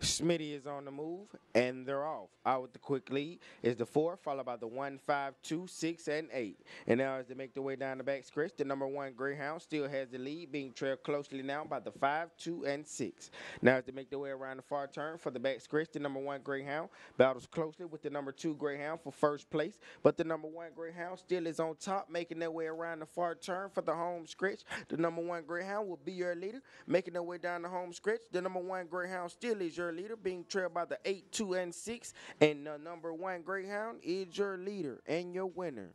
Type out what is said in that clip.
Smitty is on the move, and they're off. Out with the quick lead is the four, followed by the one, five, two, six, and eight. And now as they make their way down the back stretch, the number one Greyhound still has the lead, being trailed closely now by the five, two, and six. Now as they make their way around the far turn for the back stretch, the number one Greyhound battles closely with the number two Greyhound for first place, but the number one Greyhound still is on top, making their way around the far turn for the home stretch. The number one Greyhound will be your leader, making their way down the home stretch. The number one Greyhound still is your leader, being trailed by the 8, 2, and 6. And the number one Greyhound is your leader and your winner.